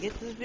get to this